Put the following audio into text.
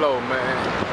flow, man.